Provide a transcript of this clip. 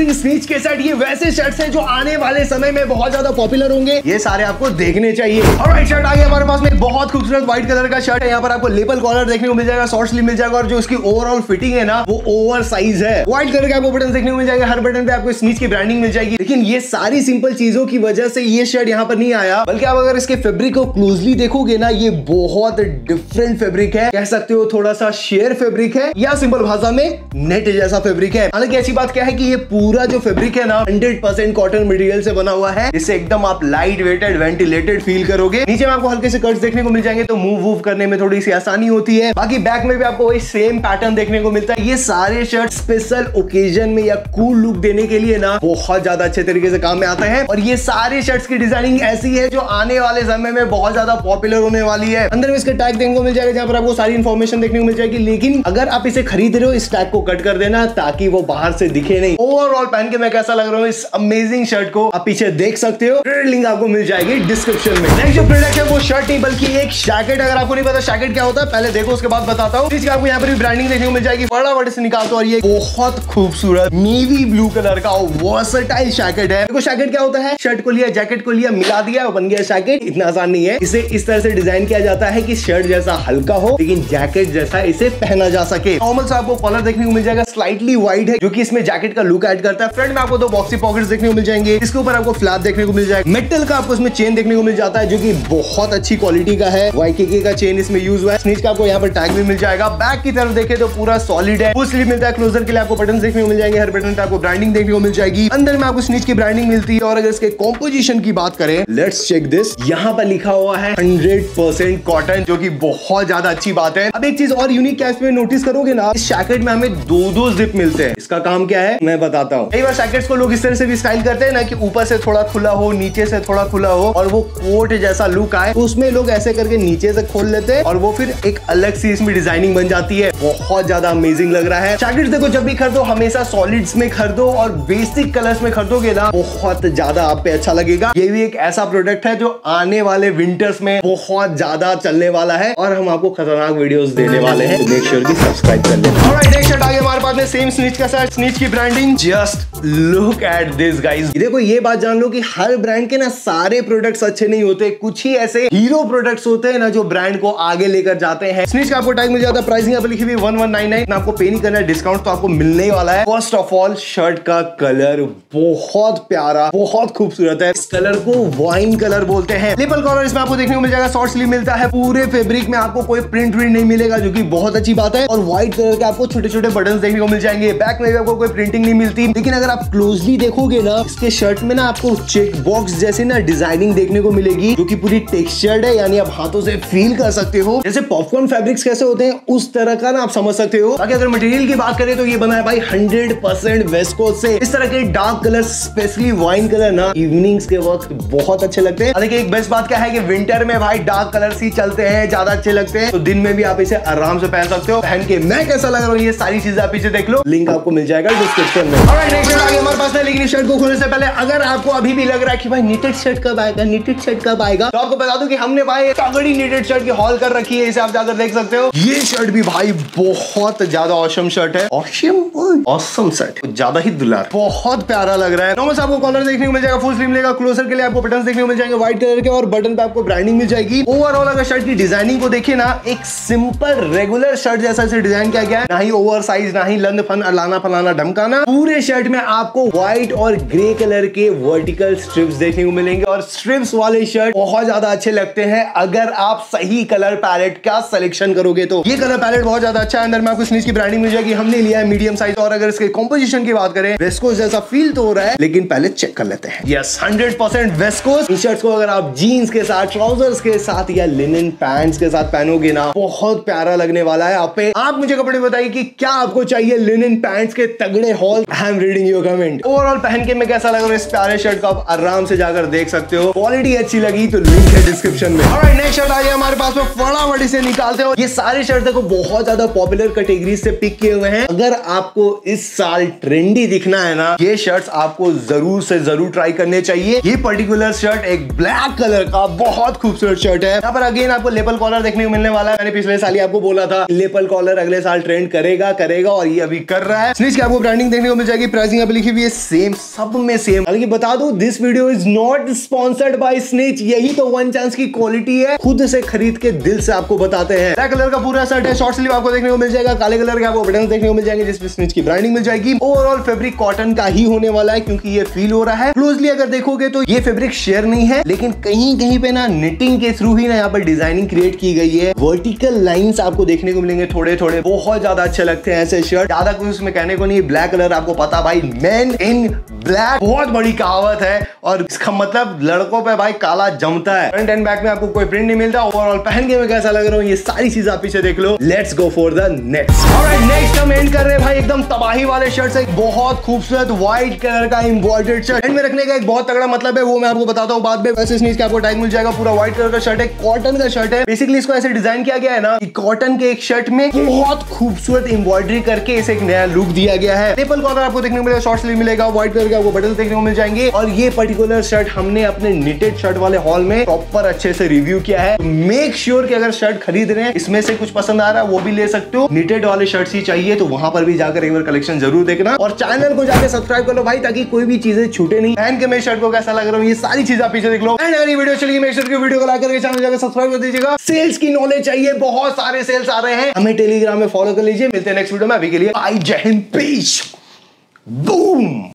Amazing snitch के set ये वैसे शर्ट्स हैं जो आने वाले समय में बहुत ज़्यादा पॉपुलर होंगे। ये सारे आपको देखने चाहिए। और शर्ट आ गया हमारे पास में। बहुत खूबसूरत व्हाइट कलर का शर्ट है। यहाँ पर आपको लेपल कॉलर देखने को मिल जाएगा शॉर्ट स्लीव मिल जाएगा और जो इसकी ओवरऑल फिटिंग है ना, वो ओवर साइज़ है। व्हाइट कलर के आपको बटन देखने को मिल जाएगा। हर बटन पे आपको स्नीच की ब्रांडिंग मिल जाएगी। लेकिन ये सारी सिंपल चीज़ों की वजह से ये शर्ट यहाँ पर नहीं आया। बल्कि आप अगर इसके फेब्रिक को क्लोजली देखोगे ना, ये बहुत डिफरेंट फेब्रिक है। कह सकते हो थोड़ा सा शेयर फेब्रिक है या सिंपल भाषा में नेट जैसा फेब्रिक है। हालाँकि ऐसी बात क्या है कि ये पूरा जो फेब्रिक है ना 100% कॉटन मटेरियल से बना हुआ है। जिससे एकदम आप लाइट वेटेड वेंटिलेटेड फील करोगे। नीचे में आपको हल्के से कट्स देखने को मिल जाएँगे तो मूव वूव करने में थोड़ी सी आसानी होती है। बाकी बैक में भी आपको वही सेम पैटर्न देखने को मिलता है। ये सारे शर्ट स्पेशल ओकेजन में या कूल लुक देने के लिए ना, बहुत ज़्यादा अच्छे तरीके से काम में आता है। और ये सारे शर्ट्स की डिज़ाइनिंग ऐसी है, जो आने वाले समय में बहुत ज़्यादा पॉपुलर होने वाली है। अंदर में इसके टैग देखने को मिल जाएगा, जहाँ पर आपको सारी इन्फॉर्मेशन देखने को मिल जाएगी। लेकिन अगर आप इसे खरीद रहे हो, इस टैग को कट कर देना, ताकि वो बाहर से दिखे नहीं। ओवरऑल पहन के मैं कैसा लग रहा हूँ, इस अमेजिंग शर्ट को आप पीछे देख सकते हो। लिंक आपको मिल जाएगी डिस्क्रिप्शन में। नेक्स्ट जो प्रोडक्ट है, वो शर्ट नहीं, बल्कि एक जैकेट अगर आपको नहीं पता जैकेट क्या होता है, पहले देखो, उसके बाद बताता हूँ। आपको यहाँ पर ब्रांडिंग देखने को मिल जाएगी। फटाफट से निकालते और ये बहुत खूबसूरत नेवी ब्लू कलर का वर्सटाइल जैकेट है। देखो जैकेट क्या होता है? शर्ट को लिया जैकेट को लिया, मिला दिया, बन गया जैकेट इतना आसान नहीं है। इसे इस तरह से डिज़ाइन किया जाता है कि शर्ट जैसा हल्का हो, लेकिन जैकेट जैसा इसे पहना जा सके। नॉर्मल से आपको कॉलर देखने को मिल जाएगा स्लाइटली वाइड है, जो कि इसमें जैकेट का लुक एड करता है। फ्रंट में आपको दो बॉक्सी पॉकेट देखने को मिल जाएँगे। इसके ऊपर आपको फ्लैप देखने को मिल जाएगा। मेटल का आपको इसमें चेन देखने को मिल जाता है, जो कि बहुत अच्छी क्वालिटी का है। वाईके का चेन इसमें यूज़ हुआ है। स्नीच का आपको यहाँ पर टैग भी मिल जाएगा। बैक की तरफ़ देखे तो पूरा सॉलिड है। स्लीव मिलता है। क्लोजर के लिए आपको बटन देखने को मिल जाएँगे। हर बटन पे आपको ब्रांडिंग देखने को मिल जाएगी। अंदर में आपको स्नीच की ब्रांडिंग मिलती है। और अगर इसके कॉम्पोजिशन की बात करें लेट्स चेक दिस यहाँ पर लिखा हुआ है हंड्रेड परसेंट कॉटन जो की बहुत ज़्यादा अच्छी बात है। अब एक चीज़ और यूनिक क्या इसमें नोटिस करोगे ना, इस जैकेट में हमें दो दो जिप मिलते हैं। इसका काम क्या है? मैं बताता हूँ कई बार जैकेट्स को लोग इस तरह से भी स्टाइल करते हैं ना कि ऊपर से थोड़ा खुला हो, नीचे से थोड़ा खुला हो और वो कोट जैसा लुक आए तो उसमें लोग ऐसे करके नीचे से खोल लेते हैं और वो फिर एक अलग सी इसमें डिज़ाइनिंग बन जाती है। बहुत ज़्यादा अमेजिंग लग रहा है। जैकेट देखो, जब भी खरीदो, हमेशा सॉलिड्स में खरीदो और बेसिक कलर्स में खरीदोगे ना, बहुत ज़्यादा आप पे अच्छा लगेगा। ये भी एक ऐसा प्रोडक्ट है जो आने वाले विंटर्स में बहुत ज़्यादा चलने वाला है और हम आपको खतरनाक वीडियोस देने वाले हैं। मेक श्योर की सब्सक्राइब कर आगे हमारे पास में सेम स्नीच का सेट स्नीच की branding just look at this guys देखो, ये बात जान लो कि हर ब्रांड के ना सारे प्रोडक्ट्स अच्छे नहीं होते। कुछ ही ऐसे हीरो प्रोडक्ट्स होते हैं ना जो ब्रांड को आगे लेकर जाते हैं। स्नीच का आपको टैग मिल जाता है प्राइसिंग यहाँ पर लिखी हुई वन वन नाइन नाइन आपको पे नहीं करना है डिस्काउंट तो आपको मिलने ही वाला है। फ़र्स्ट ऑफ़ ऑल शर्ट का कलर बहुत प्यारा, बहुत खूबसूरत है। इस कलर को वाइन कलर बोलते हैं। लेपल कॉलर इसमें आपको देखने को मिल जाएगा शॉर्ट स्लीव मिलता है। पूरे फेब्रिक में आपको कोई प्रिंट व्रिंट नहीं मिलेगा, जो कि बहुत अच्छी बात है। और व्हाइट कलर के आपको छोटे छोटे बटन देखने को मिल जाएँगे। बैक में भी आपको कोई प्रिंटिंग नहीं मिलती। लेकिन अगर आप क्लोजली देखोगे ना, इसके शर्ट में ना आपको चेक बॉक्स जैसे ना डिज़ाइनिंग देखने को मिलेगी, जो की पूरी टेक्सचर्ड है, यानी आप हाथों से फील कर सकते हो। जैसे पॉपकॉर्न फैब्रिक्स कैसे होते हैं, उस तरह का ना आप समझ सकते हो। बाकी अगर मटेरियल की बात करें तो ये बना है भाई हंड्रेड परसेंट वेस्कोस से। इस तरह के dark colour specially wine colour ना इवनिंग्स के वक्त बहुत अच्छे लगते हैं। देखिए एक बेस्ट बात क्या है कि विंटर में भाई डार्क कलर ही चलते हैं, ज़्यादा अच्छे लगते हैं। तो दिन में भी आप इसे आराम से पहन सकते हो। पहन के मैं कैसा लग रहा हूँ, ये सारी चीज़ें आप पीछे देख लो। लिंक आपको मिल जाएगा डिस्क्रिप्शन में। लेकिन शर्ट को खोलने से पहले, अगर आपको अभी भी लग रहा है कि भाई नीटेड शर्ट कब आएगा नीटेड शर्ट कब आएगा तो आपको बता दूँ कि हमने भाई तगड़ी नीटेड शर्ट की हॉल कर रखी है, इसे आप जाकर देख सकते हो। ये शर्ट भी भाई बहुत ज़्यादा शर्ट है। शर्ट ज़्यादा ही दुलार। बहुत प्यारा लग रहा है। नॉर्मल आपको कॉलर देखने को मिल जाएगा फुल स्लीव मिलेगा क्लोजर के लिए आपको बटन देखने को मिल जाएँगे व्हाइट कलर के, और बटन पे आपको ब्रांडिंग मिल जाएगी। ओवरऑल अगर शर्ट की डिज़ाइनिंग को देखिए ना, एक सिंपल रेगुलर शर्ट जैसा डिज़ाइन किया गया ना ही ओवर साइज़ ना ही लंद फन अलाना फलाना ढमकाना। पूरे शर्ट में आपको व्हाइट और ग्रे कलर के वर्टिकल स्ट्रिप्स देखने को मिलेंगे और स्ट्रिप्स वाले शर्ट बहुत ज़्यादा अच्छे लगते हैं। अगर आप सही कलर पैलेट का सिलेक्शन करोगे तो। ये कलर पैलेट बहुत ज़्यादा अच्छा है। अंदर में आपको स्नीच की ब्रांडिंग मिल जाएगी हमने लिया है मीडियम साइज़ और अगर इसके कॉम्पोजिशन की बात करें वेस्कोस जैसा फील तो हो रहा है, लेकिन पहले चेक कर लेते हैं। यस हंड्रेड परसेंट वेस्कोस इन शर्ट्स को अगर आप जीन्स के साथ ट्राउजर्स के साथ या लिनन पैंट्स के साथ पहनोगे ना, बहुत प्यारा लगने वाला है। आप पे आप मुझे कपड़े बताइए कि क्या आपको चाहिए लिनन पैंट्स के तगड़े haul I am reading your comment overall पहन के मैं कैसा लग? रहा हूँ इस प्यारे शर्ट को आप आराम से जाकर देख सकते हो। क्वालिटी अच्छी लगी तो लिंक है डिस्क्रिप्शन में। ऑलराइट नेक्स्ट शर्ट आ गया हमारे पास में। फटाफट इसे निकालते हो। ये सारे शर्ट देखो, बहुत ज़्यादा पॉपुलर कैटेगरी से पिक किए हुए हैं। अगर आपको इस साल ट्रेंडी दिखना है ना, ये शर्ट्स आपको ज़रूर से ज़रूर ट्राई करने चाहिए। ये पर्टिकुलर शर्ट एक ब्लैक कलर का बहुत खूबसूरत शर्ट है। यहाँ पर अगेन आपको लेपल कॉलर देखने को मिलने वाला है। मैंने पिछले साल ही आपको बोला था, लेपल कॉलर अगले साल ट्रेंड करेगा करेगा और ये अभी कर रहा है। स्निच की आपको ब्रांडिंग देखने को मिल जाएगी। प्राइसिंग यहाँ लिखी हुई है सेम सब में सेम हालाँकि बता दो this video is not sponsored by Snitch यही तो वन चांस की क्वालिटी है, खुद से खरीद के दिल से आपको बताते हैं। ब्लैक कलर का पूरा शर्ट है शॉर्ट स्लीव आपको देखने को मिल जाएगा, काले कलर के आपको बटन देखने को मिल जाएँगे जिसमें स्निच की ब्रांडिंग मिल जाएगी। ओवरऑल फेब्रिक कॉटन का ही होने वाला है, क्योंकि ये फील हो रहा है। क्लोजली अगर देखोगे तो ये फेब्रिक शेयर नहीं है, लेकिन कहीं कहीं पे ना निटिंग के थ्रू ही ना यहाँ पर डिज़ाइनिंग क्रिएट की गई है। वर्टिकल लाइंस आपको देखने को मिलेंगे थोड़े थोड़े बहुत ज़्यादा अच्छे लगते हैं ऐसे शर्ट ज़्यादा कुछ उसमें कहने को नहीं ब्लैक कलर आपको पता भाई मैन इन ब्लैक बहुत बड़ी कहावत है और इसका मतलब लड़कों पे भाई काला जमता है। फ्रंट एंड बैक में आपको कोई प्रिंट नहीं मिलता। ओवरऑल पहन के मैं कैसा लग रहा हूँ? ये सारी चीज़ आप पीछे देख लो। Let's go for the next alright next हम एंड कर रहे हैं भाई एकदम तबाही वाले शर्ट से। बहुत खूबसूरत व्हाइट कलर का एम्ब्रॉयडर्ड शर्ट एंड में रखने का एक बहुत तगड़ा मतलब है, वो मैं आपको बताता हूँ बाद में। वैसे के आपको टैग मिल जाएगा। पूरा व्हाइट कलर का शर्ट है कॉटन का शर्ट है। बेसिकली इसको ऐसे डिज़ाइन किया गया है ना कॉटन के एक शर्ट में बहुत खूबसूरत एम्ब्रॉयडरी करके इसे एक नया लुक दिया गया है। टेपल कॉलर आपको देखने को मिलेगा शॉर्ट स्लीव मिलेगा व्हाइट कलर के आपको बटन देखने को मिल जाएँगे। और ये पर्टिकुलर शर्ट हमने अपने निटेड शर्ट वाले हॉल में प्रॉपर अच्छे से रिव्यू किया है। मेक श्योर कि अगर शर्ट खरीद रहे हैं, इसमें से कुछ पसंद आ रहा है, वो भी ले सकते हो। निटेड वाले शर्ट ही चाहिए तो वहाँ पर भी जाकर एक बार कलेक्शन ज़रूर देखना। और चैनल को जाकर सब्सक्राइब कर लो भाई, ताकि कोई भी चीज़ें छूटे नहीं। पहन के मेरे शर्ट को कैसा लग रहा हूँ, ये सारी चीज़ें आप पीछे देख लो। एंड अगर वीडियो चलेगी मेक श्योर की वीडियो को लाइक करके चैनल जाकर सब्सक्राइब कर दीजिएगा। सेल्स की नॉलेज चाहिए, बहुत सारे सेल्स आ रहे हैं। हमें टेलीग्राम में फॉलो कर लीजिए, मिलते हैं नेक्स्ट वीडियो में, अभी के लिए आई जय हिंद पीस Boom!